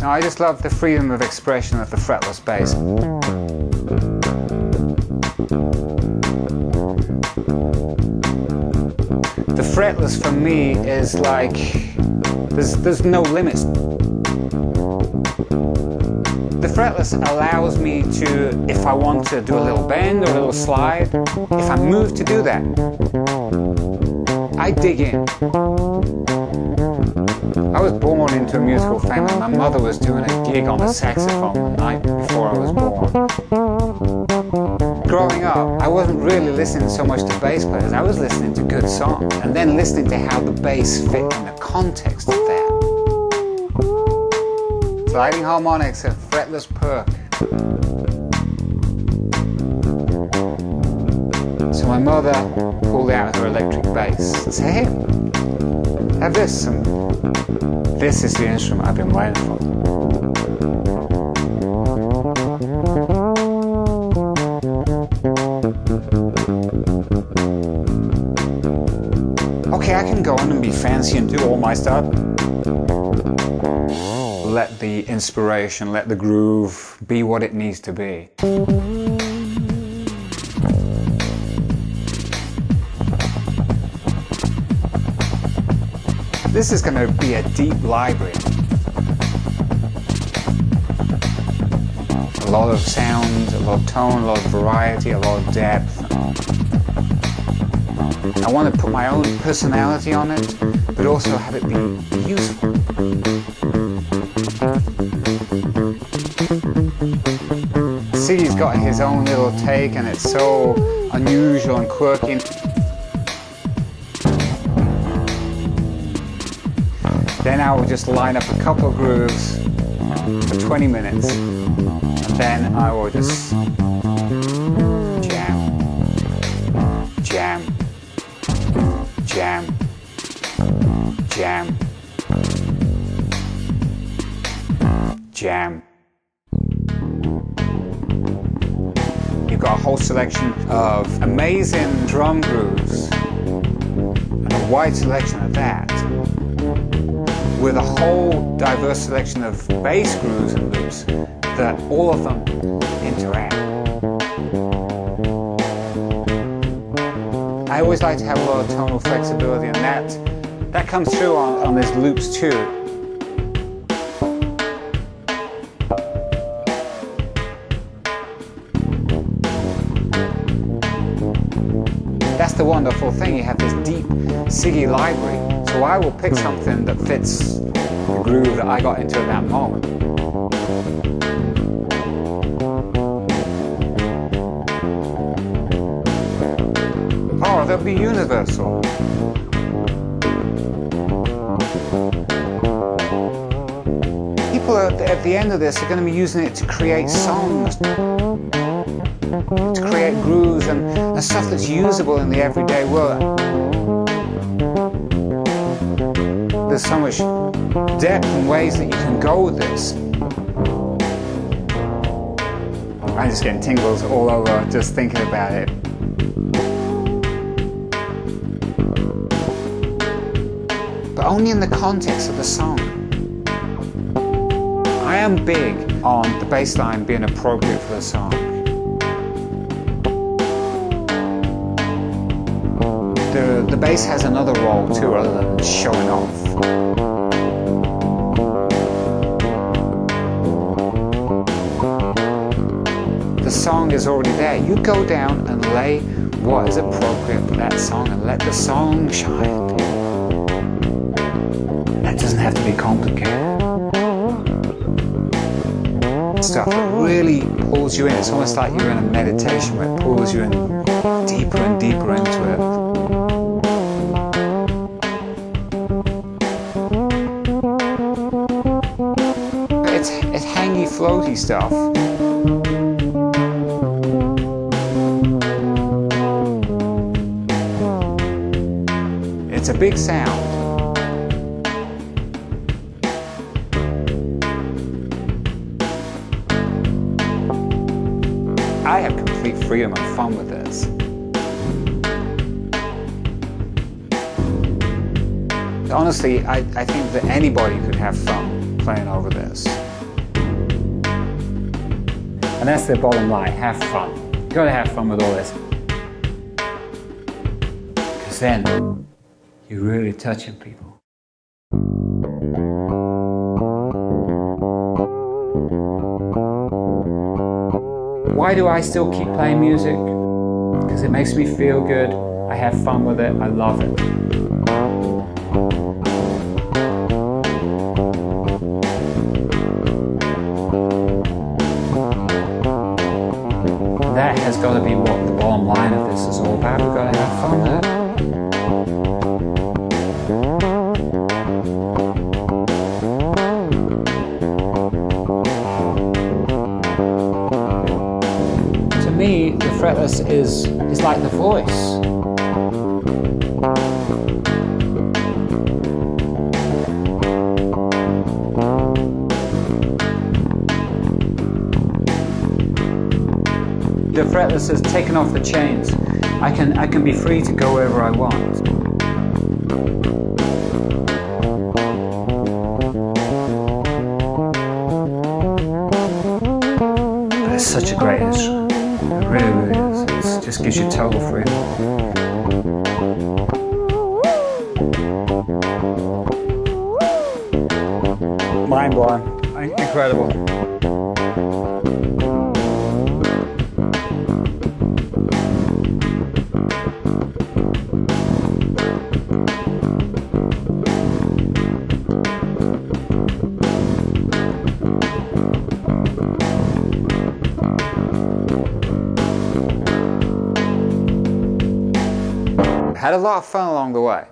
No, I just love the freedom of expression of the fretless bass. The fretless for me is like there's there's no limits. The fretless allows me to, if I want to do a little bend or a little slide, if I move to do that, I dig in. I was born into a musical family. My mother was doing a gig on the saxophone the night before I was born. Growing up, I wasn't really listening so much to bass players. I was listening to good songs and then listening to how the bass fit in the context of that. Sliding harmonics, a fretless perk. So my mother pulled out her electric bass and said, hey, this. And this is the instrument I've been waiting for. Okay, I can go on and be fancy and do all my stuff. Let the inspiration, let the groove be what it needs to be. This is going to be a deep library. A lot of sound, a lot of tone, a lot of variety, a lot of depth. I want to put my own personality on it, but also have it be useful. Siggi's got his own little take and it's so unusual and quirky. Then I will just line up a couple grooves for 20 minutes and then I will just jam, jam, jam, jam, jam. You've got a whole selection of amazing drum grooves and a wide selection of that with a whole diverse selection of bass grooves and loops that all of them interact. I always like to have a lot of tonal flexibility and that that comes through on, on these loops too. That's the wonderful thing, you have this deep Siggi library. So I will pick something that fits the groove that I got into at that moment. Oh, they'll be universal. People are, at the end of this are going to be using it to create songs, to create grooves and, and stuff that's usable in the everyday world. There's so much depth and ways that you can go with this. I'm just getting tingles all over just thinking about it. But only in the context of the song. I am big on the bass line being appropriate for the song. The, the bass has another role too other than showing off. The song is already there. You go down and lay what is appropriate for that song and let the song shine. That doesn't have to be complicated. Stuff that really pulls you in. It's almost like you're in a meditation where it pulls you in deeper and deeper into it. Floaty stuff. It's a big sound. I have complete freedom and fun with this. Honestly, I, I think that anybody could have fun playing over this. And that's the bottom line have fun. You gotta have fun with all this. Because then you're really touching people. Why do I still keep playing music? Because it makes me feel good. I have fun with it. I love it. Like the voice. The fretless has taken off the chains. I can, I can be free to go wherever I want. Just gives you. Mind blowing. Incredible. Had a lot of fun along the way.